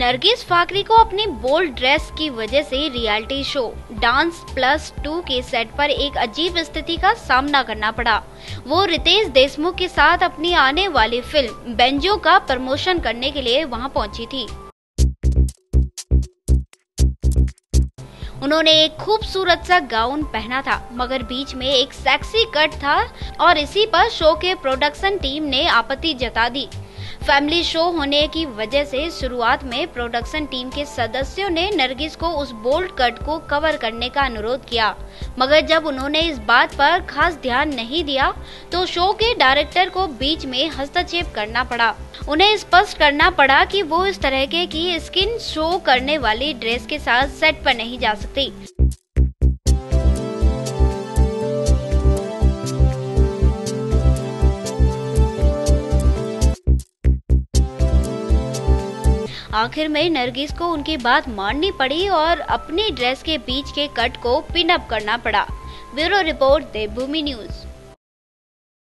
नरगिस फाकरी को अपनी bold dress की वजह से reality show, dance plus two के सेट पर एक अजीब स्थिति का सामना करना पड़ा। वो रितेश देशमुख के साथ अपनी आने वाली फ़िल्म, बेंजो का प्रमोशन करने के लिए वहाँ पहुँची थी। उन्होंने एक खूबसूरत सा गाउन पहना था, मगर बीच में एक सेक्सी कट था और इसी पर शो के प्रोडक्शन टीम ने आपत्ति जता दी। फैमिली शो होने की वजह से शुरुआत में प्रोडक्शन टीम के सदस्यों ने नरगिस को उस बोल्ड कट को कवर करने का अनुरोध किया। मगर जब उन्होंने इस बात पर खास ध्यान नहीं दिया तो शो के डायरेक्टर को बीच में हस्तक्षेप करना पड़ा। उन्हें स्पष्ट करना पड़ा कि वो इस तरह के की स्किन शो करने वाली ड्रेस के साथ सेट पर नहीं जा सकती। आखिर में नरगिस को उनकी बात माननी पड़ी और अपनी ड्रेस के बीच के कट को पिनअप करना पड़ा। Bureau report, Devbhoomi news.